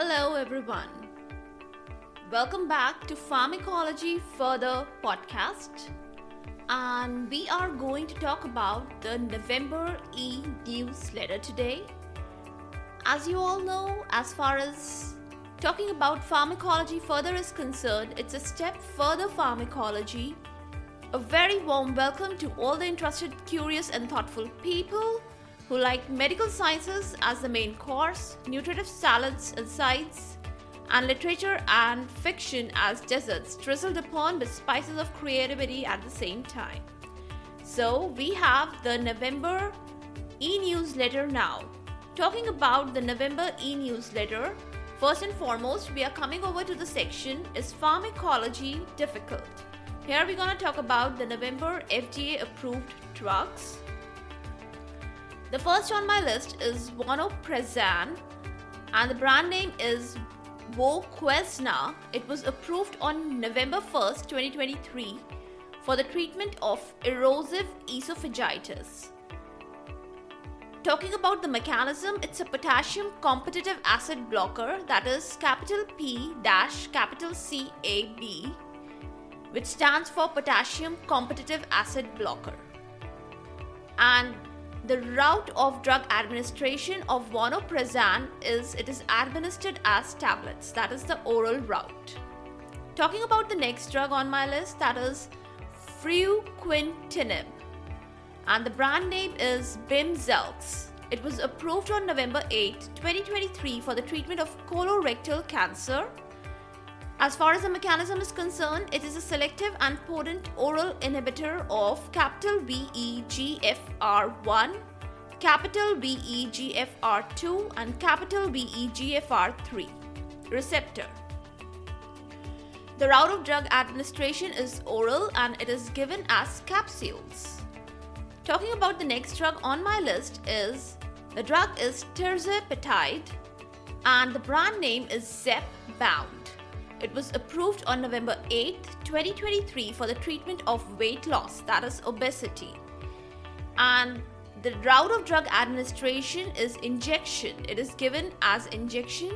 Hello, everyone. Welcome back to Pharmacology Further podcast. And we are going to talk about the November e newsletter today. As you all know, as far as talking about pharmacology further is concerned, it's a step further pharmacology. A very warm welcome to all the interested, curious, and thoughtful people who like medical sciences as the main course, nutritive salads and sides, and literature and fiction as desserts drizzled upon with spices of creativity at the same time. So, we have the November e newsletter now. Talking about the November e newsletter, first and foremost, we are coming over to the section Is Pharmacology Difficult? Here we're going to talk about the November FDA approved drugs the first on my list is Vonoprazan and the brand name is Voquezna. It was approved on November 1st, 2023 for the treatment of erosive esophagitis. Talking about the mechanism, it's a potassium competitive acid blocker that is capital P dash capital C A B, which stands for potassium competitive acid blocker. And the route of drug administration of vonoprazan is it is administered as tablets. That is the oral route. Talking about the next drug on my list that is fruquintinib. And the brand name is bimzelx. It was approved on november 8 2023 for the treatment of colorectal cancer as far as the mechanism is concerned, it is a selective and potent oral inhibitor of capital VEGFR1, capital VEGFR2, and capital VEGFR3 receptor. The route of drug administration is oral and it is given as capsules. Talking about the next drug on my list is the drug is tirzepatide and the brand name is Zepbound. It was approved on November 8, 2023 for the treatment of weight loss, that is obesity. And the route of drug administration is injection. It is given as injection.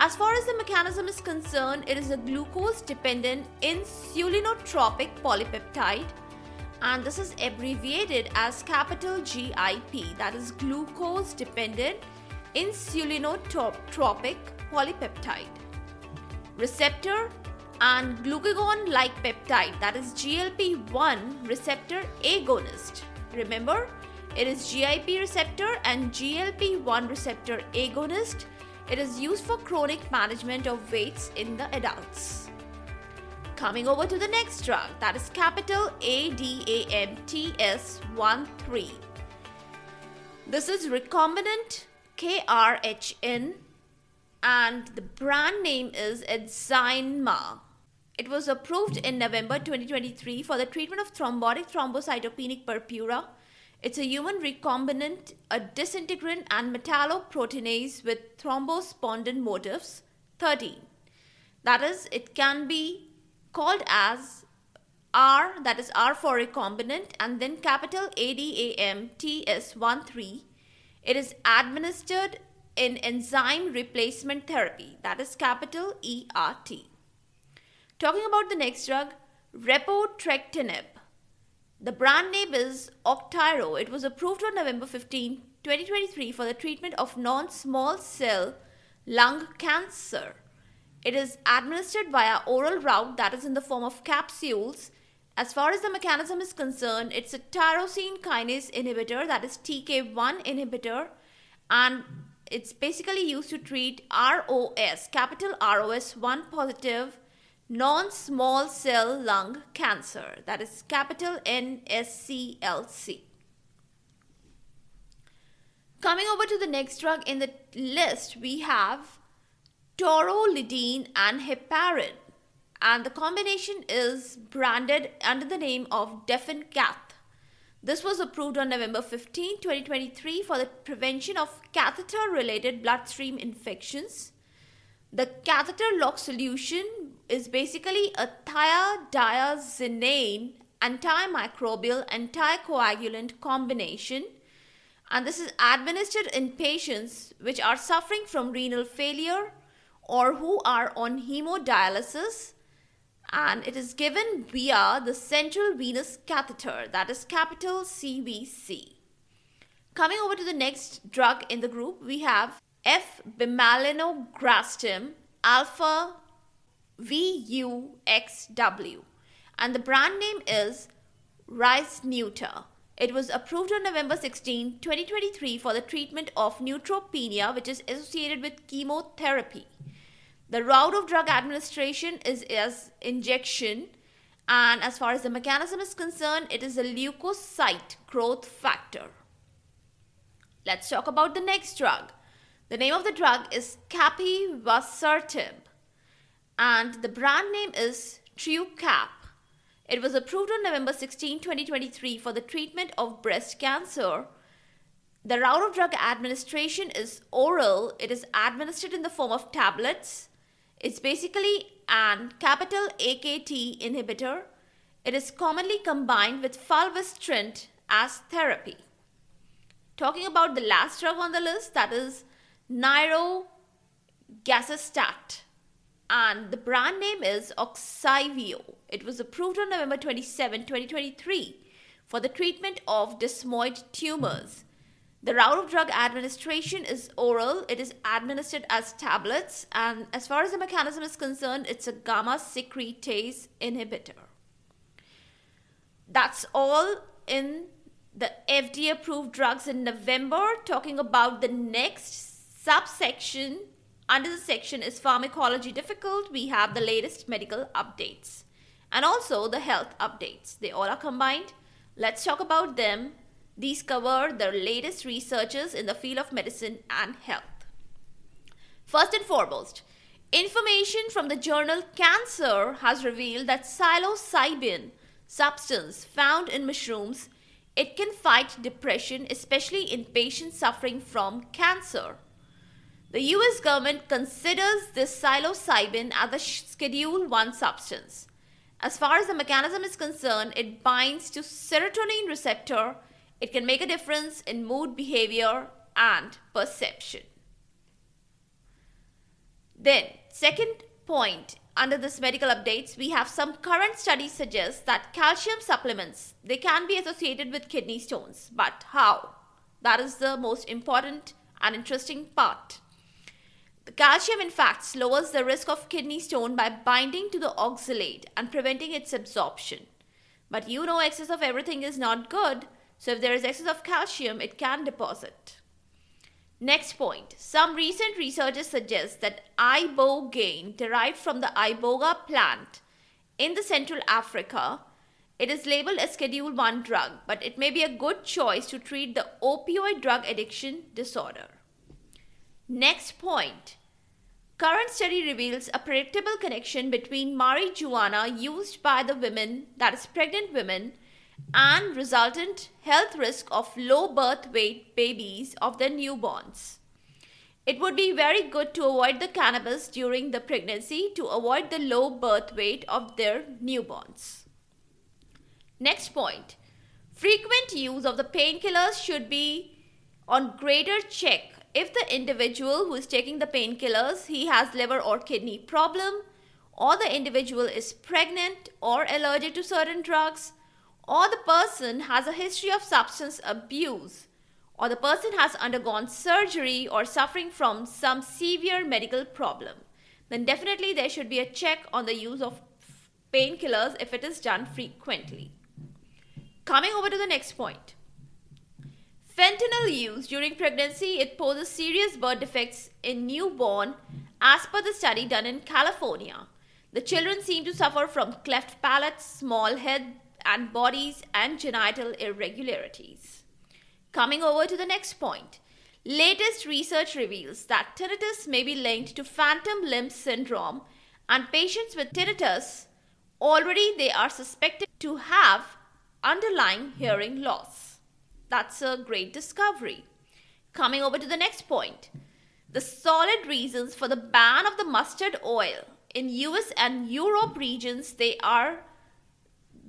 As far as the mechanism is concerned, it is a glucose dependent insulinotropic polypeptide and this is abbreviated as capital GIP that is glucose dependent insulinotropic polypeptide receptor and glucagon like peptide that is GLP 1 receptor agonist. Remember, it is GIP receptor and GLP 1 receptor agonist. It is used for chronic management of weights in the adults. Coming over to the next drug that is capital ADAMTS13. This is recombinant KRHN and the brand name is Adzynma. It was approved in November 2023 for the treatment of thrombotic thrombocytopenic purpura. It's a human recombinant, a disintegrin, and metalloproteinase with thrombospondin motifs 13. That is, it can be called as R, that is R for recombinant, and then capital ADAMTS13. It is administered in enzyme replacement therapy, that is capital ERT. Talking about the next drug, repotrectinib. The brand name is Augtyro. It was approved on November 15, 2023 for the treatment of non-small cell lung cancer. It is administered via oral route that is in the form of capsules. As far as the mechanism is concerned, it's a tyrosine kinase inhibitor that is TK1 inhibitor and it's basically used to treat ROS, capital ROS 1 positive non small cell lung cancer, that is capital NSCLC. Coming over to the next drug in the list, we have taurolidine and heparin, and the combination is branded under the name of DefenCath. This was approved on November 15, 2023 for the prevention of catheter related bloodstream infections. The catheter lock solution is basically a thiadiazine antimicrobial anticoagulant combination and this is administered in patients which are suffering from renal failure, or who are on hemodialysis and it is given via the central venous catheter that is capital CVC. Coming over to the next drug in the group, we have Efbemalenograstim alpha VUXW and the brand name is Ryzneuta. It was approved on November 16, 2023 for the treatment of neutropenia which is associated with chemotherapy. The route of drug administration is as injection and as far as the mechanism is concerned it is a leukocyte growth factor. Let's talk about the next drug. The name of the drug is capivasertib and the brand name is Truqap. It was approved on November 16, 2023 for the treatment of breast cancer. The route of drug administration is oral. It is administered in the form of tablets. It's basically an capital AKT inhibitor. It is commonly combined with fulvestrant as therapy. Talking about the last drug on the list, that is nirogacestat and the brand name is Ogsiveo. It was approved on November 27, 2023 for the treatment of desmoid tumors. The route of drug administration is oral. It is administered as tablets and as far as the mechanism is concerned, it's a gamma secretase inhibitor. That's all in the FDA approved drugs in November talking about the next subsection under the section Is Pharmacology Difficult? we have the latest medical updates and also the health updates. They all are combined. Let's talk about them. These cover the latest researches in the field of medicine and health. First and foremost, information from the journal Cancer has revealed that psilocybin substance found in mushrooms it can fight depression especially in patients suffering from cancer. The US government considers this psilocybin as a Schedule 1 substance. As far as the mechanism is concerned, it binds to serotonin receptor. It can make a difference in mood behavior and perception. Then, second point under this medical updates, we have some current studies suggest that calcium supplements they can be associated with kidney stones. But how? That is the most important and interesting part. The calcium, in fact, lowers the risk of kidney stone by binding to the oxalate and preventing its absorption. But you know, excess of everything is not good, so if there is excess of calcium, it can deposit. Next point some recent researchers suggest that ibogaine, derived from the iboga plant in the Central Africa, it is labeled a Schedule 1 drug, but it may be a good choice to treat the opioid drug addiction disorder. Next point. Current study reveals a predictable connection between marijuana used by the women, that is pregnant women, and resultant health risk of low birth weight babies of their newborns. It would be very good to avoid the cannabis during the pregnancy to avoid the low birth weight of their newborns. Next point. Frequent use of the painkillers should be on greater check if the individual who is taking the painkillers he has liver or kidney problem or the individual is pregnant or allergic to certain drugs or the person has a history of substance abuse or the person has undergone surgery or suffering from some severe medical problem then definitely there should be a check on the use of painkillers if it is done frequently coming over to the next point Fentanyl use during pregnancy, it poses serious birth defects in newborn as per the study done in California. The children seem to suffer from cleft palates, small head and bodies and genital irregularities. Coming over to the next point. Latest research reveals that tinnitus may be linked to phantom limb syndrome and patients with tinnitus already they are suspected to have underlying hearing loss. That's a great discovery. Coming over to the next point. The solid reasons for the ban of the mustard oil in US and Europe regions they are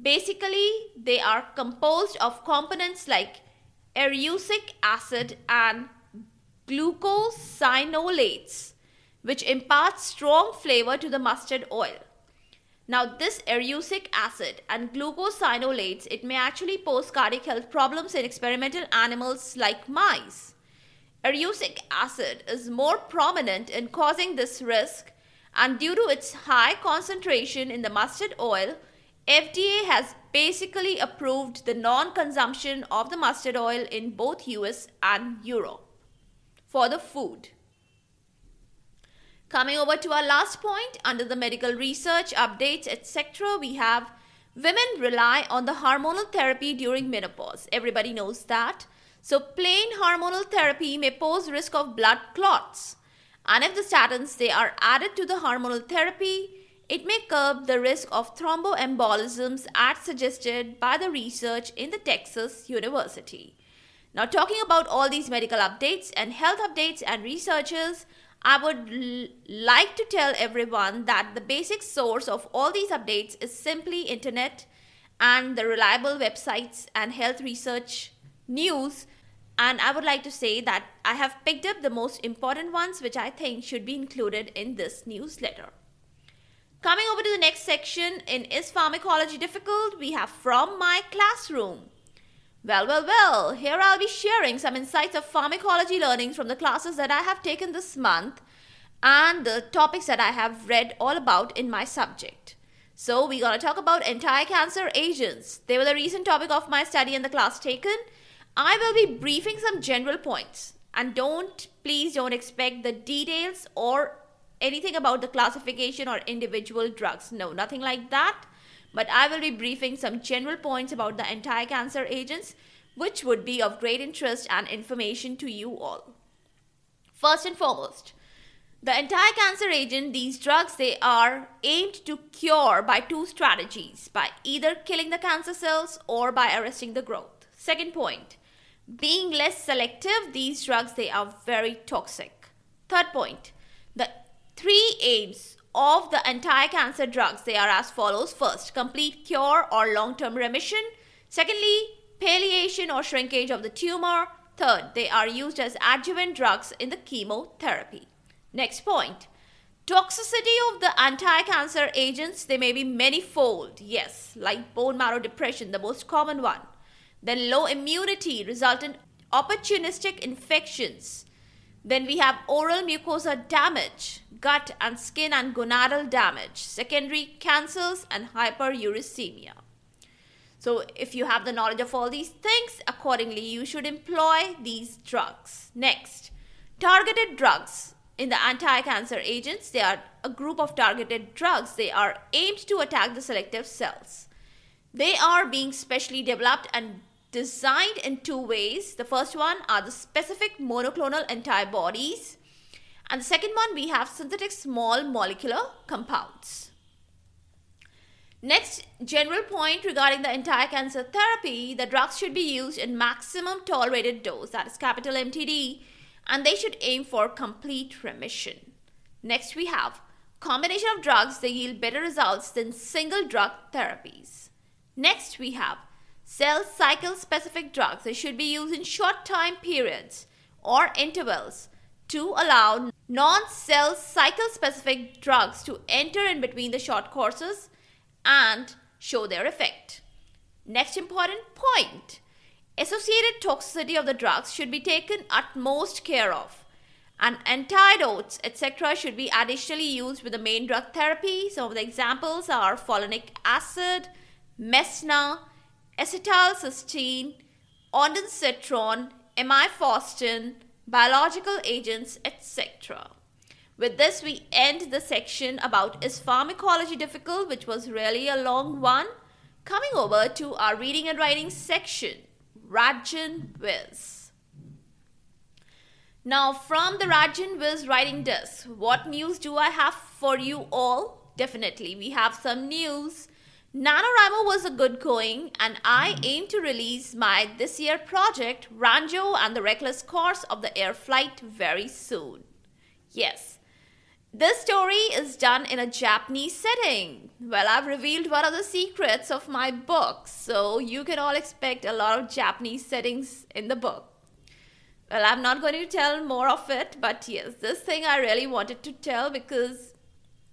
basically they are composed of components like erucic acid and glucosinolates which impart strong flavor to the mustard oil. Now, this erucic acid and glucosinolates, it may actually pose cardiac health problems in experimental animals like mice. Erucic acid is more prominent in causing this risk, and due to its high concentration in the mustard oil, FDA has basically approved the non consumption of the mustard oil in both US and Europe for the food. Coming over to our last point under the medical research, updates, etc., we have women rely on the hormonal therapy during menopause. Everybody knows that. So, plain hormonal therapy may pose risk of blood clots. And if the statins they are added to the hormonal therapy, it may curb the risk of thromboembolisms as suggested by the research in the Texas University. Now, talking about all these medical updates and health updates and researchers, I would l- like to tell everyone that the basic source of all these updates is simply internet and the reliable websites and health research news and I would like to say that I have picked up the most important ones which I think should be included in this newsletter. Coming over to the next section in Is Pharmacology Difficult? We have From My Classroom. Well, well, well, here I'll be sharing some insights of pharmacology learnings from the classes that I have taken this month and the topics that I have read all about in my subject. So, we're going to talk about anti cancer agents. They were the recent topic of my study in the class taken. I will be briefing some general points and don't, please don't expect the details or anything about the classification or individual drugs. No, nothing like that but I will be briefing some general points about the anti cancer agents, which would be of great interest and information to you all. First and foremost, the anti cancer agent, these drugs, they are aimed to cure by two strategies by either killing the cancer cells or by arresting the growth. Second point, being less selective, these drugs, they are very toxic. Third point, three aims of the anti-cancer drugs. They are as follows. First complete cure or long-term remission. Secondly palliation or shrinkage of the tumor. Third they are used as adjuvant drugs in the chemotherapy. Next point. Toxicity of the anti-cancer agents they may be many-fold yes like bone marrow depression the most common one. Then low immunity resultant opportunistic infections then we have oral mucosa damage, gut and skin and gonadal damage, secondary cancers, and hyperuricemia. So, if you have the knowledge of all these things, accordingly, you should employ these drugs. Next, targeted drugs. In the anti cancer agents, they are a group of targeted drugs. They are aimed to attack the selective cells. They are being specially developed and designed in two ways. The first one are the specific monoclonal antibodies, and the second one we have synthetic small molecular compounds. Next, general point regarding the entire cancer therapy, the drugs should be used in maximum tolerated dose, that is capital MTD, and they should aim for complete remission. Next, we have combination of drugs, they yield better results than single drug therapies. Next, we have Cell cycle specific drugs should be used in short time periods or intervals to allow non-cell cycle specific drugs to enter in between the short courses and show their effect. Next important point associated toxicity of the drugs should be taken utmost care of and antidotes etc should be additionally used with the main drug therapy some of the examples are folinic acid mesna acetylcysteine, ondansetron, amifostine, biological agents, etc. With this, we end the section about is pharmacology difficult, which was really a long one. Coming over to our reading and writing section, Rajan Viz. Now, from the Rajan Viz writing desk, what news do I have for you all? Definitely, we have some news NaNoWriMo was a good going, and I hmm. aim to release my this year project, Ranjo and the Reckless Course of the Air Flight, very soon. Yes, this story is done in a Japanese setting. Well, I've revealed one of the secrets of my book, so you can all expect a lot of Japanese settings in the book. Well, I'm not going to tell more of it, but yes, this thing I really wanted to tell because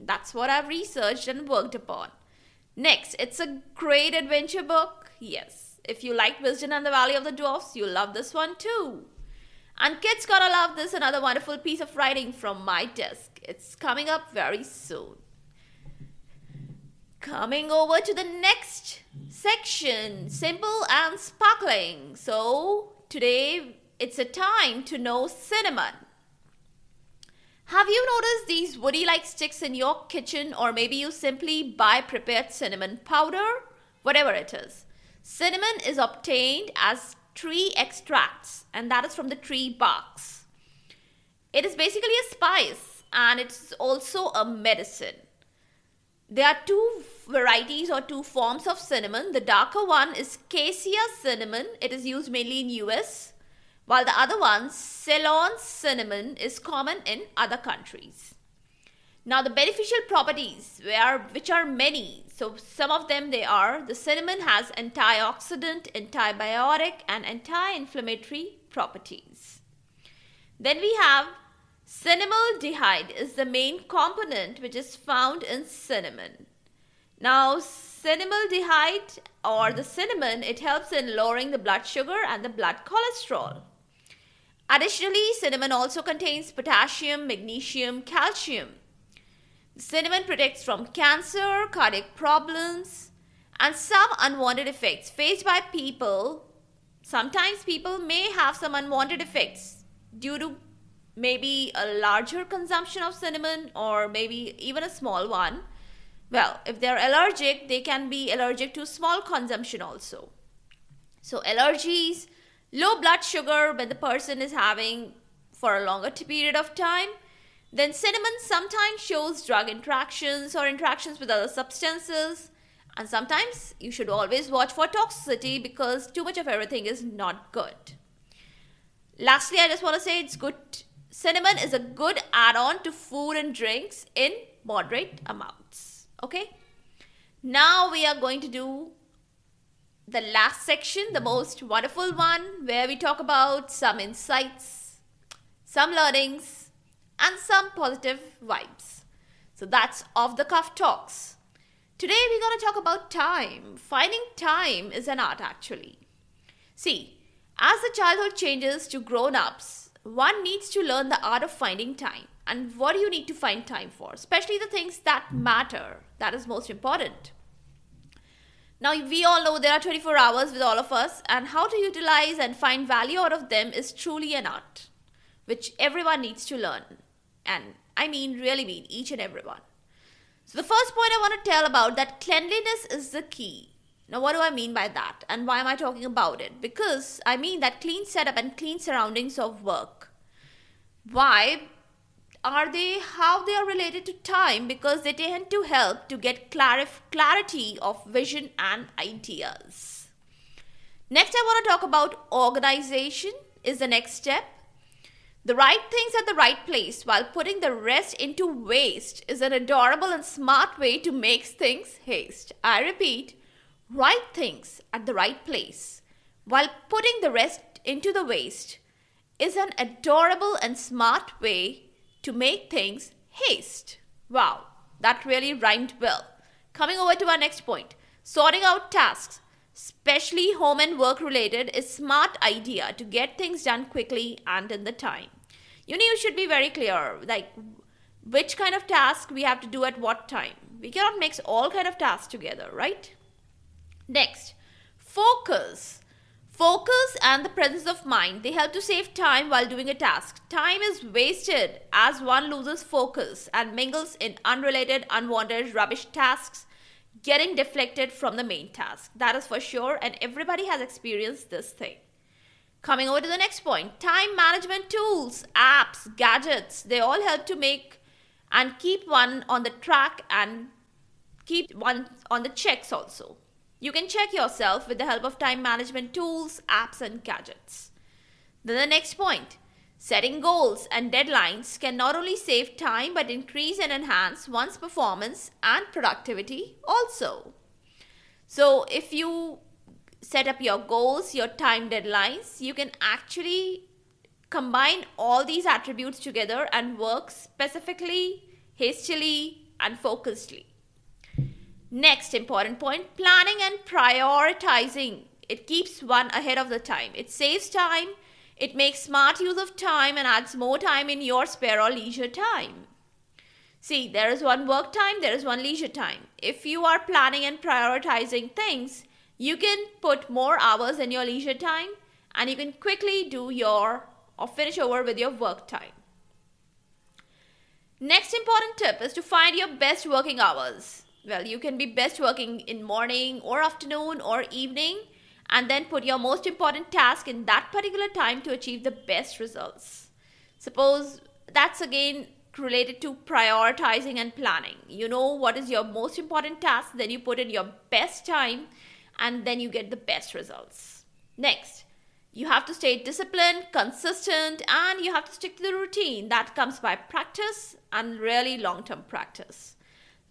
that's what I've researched and worked upon. Next, it's a great adventure book. Yes, if you like Wisdom and the Valley of the Dwarfs, you'll love this one too. And kids gonna love this another wonderful piece of writing from my desk. It's coming up very soon. Coming over to the next section simple and sparkling. So, today it's a time to know cinnamon. Have you noticed these woody like sticks in your kitchen, or maybe you simply buy prepared cinnamon powder? Whatever it is. Cinnamon is obtained as tree extracts, and that is from the tree barks. It is basically a spice and it's also a medicine. There are two varieties or two forms of cinnamon. The darker one is cassia cinnamon. It is used mainly in US, while the other one, Ceylon cinnamon, is common in other countries. Now the beneficial properties where, which are many. So some of them they are the cinnamon has antioxidant, antibiotic and anti-inflammatory properties. Then we have Cinnamaldehyde is the main component which is found in cinnamon. Now, cinnamaldehyde or the cinnamon, it helps in lowering the blood sugar and the blood cholesterol. Additionally, cinnamon also contains potassium, magnesium, calcium. Cinnamon protects from cancer, cardiac problems, and some unwanted effects faced by people. Sometimes people may have some unwanted effects due to maybe a larger consumption of cinnamon or maybe even a small one. Well, if they're allergic, they can be allergic to small consumption also. So, allergies, low blood sugar when the person is having for a longer period of time. Then, cinnamon sometimes shows drug interactions or interactions with other substances. And sometimes you should always watch for toxicity because too much of everything is not good. Lastly, I just want to say it's good cinnamon is a good add-on to food and drinks in moderate amounts. Okay. Now we are going to do the last section, the most wonderful one, where we talk about some insights, some learnings, and some positive vibes. So that's off the cuff talks. Today we're going to talk about time. Finding time is an art actually. See, as the childhood changes to grown ups, one needs to learn the art of finding time. And what do you need to find time for? Especially the things that matter. That is most important. Now, we all know there are 24 hours with all of us, and how to utilize and find value out of them is truly an art, which everyone needs to learn. And I mean, really mean each and everyone. So, the first point I want to tell about that cleanliness is the key. Now, what do I mean by that? And why am I talking about it? Because I mean that clean setup and clean surroundings of work. Why are they how they are related to time? Because they tend to help to get clarif- clarity of vision and ideas. Next, I want to talk about organization, is the next step. The right things at the right place while putting the rest into waste is an adorable and smart way to make things haste. I repeat, right things at the right place while putting the rest into the waste is an adorable and smart way to make things haste. Wow, that really rhymed well. Coming over to our next point sorting out tasks, especially home and work related, is smart idea to get things done quickly and in the time. You know, you should be very clear, like which kind of task we have to do at what time. We cannot mix all kind of tasks together, right? Next, focus. Focus and the presence of mind. They help to save time while doing a task. Time is wasted as one loses focus and mingles in unrelated, unwanted, rubbish tasks, getting deflected from the main task. That is for sure, and everybody has experienced this thing. Coming over to the next point time management tools, apps, gadgets, they all help to make and keep one on the track and keep one on the checks also. You can check yourself with the help of time management tools, apps, and gadgets. Then the next point setting goals and deadlines can not only save time but increase and enhance one's performance and productivity also. So, if you set up your goals, your time deadlines, you can actually combine all these attributes together and work specifically, hastily, and focusedly. Next important point planning and prioritizing. It keeps one ahead of the time. It saves time, it makes smart use of time, and adds more time in your spare or leisure time. See, there is one work time, there is one leisure time. If you are planning and prioritizing things, you can put more hours in your leisure time and you can quickly do your or finish over with your work time. Next important tip is to find your best working hours. Well, you can be best working in morning or afternoon or evening and then put your most important task in that particular time to achieve the best results. Suppose that's again related to prioritizing and planning. You know what is your most important task, then you put in your best time and then you get the best results. Next, you have to stay disciplined, consistent, and you have to stick to the routine. That comes by practice and really long term practice.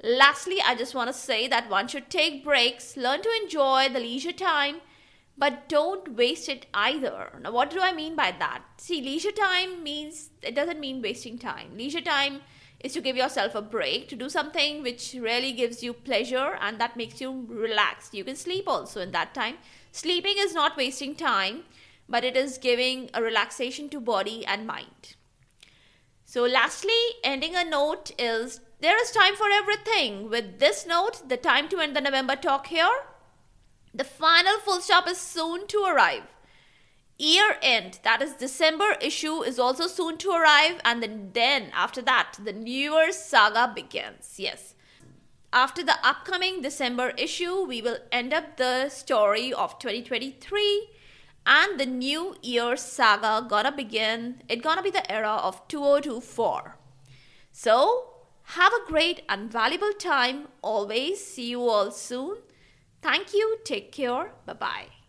Lastly, I just want to say that one should take breaks, learn to enjoy the leisure time, but don't waste it either. Now, what do I mean by that? See, leisure time means it doesn't mean wasting time. Leisure time is to give yourself a break, to do something which really gives you pleasure and that makes you relaxed. You can sleep also in that time. Sleeping is not wasting time but it is giving a relaxation to body and mind. So, lastly, ending a note is there is time for everything. With this note, the time to end the November talk here. The final full stop is soon to arrive. Year end, that is December issue, is also soon to arrive, and then, then after that, the New saga begins. Yes. After the upcoming December issue, we will end up the story of 2023 and the new year saga gonna begin it gonna be the era of 2024 so have a great and valuable time. Always see you all soon. Thank you. Take care. Bye bye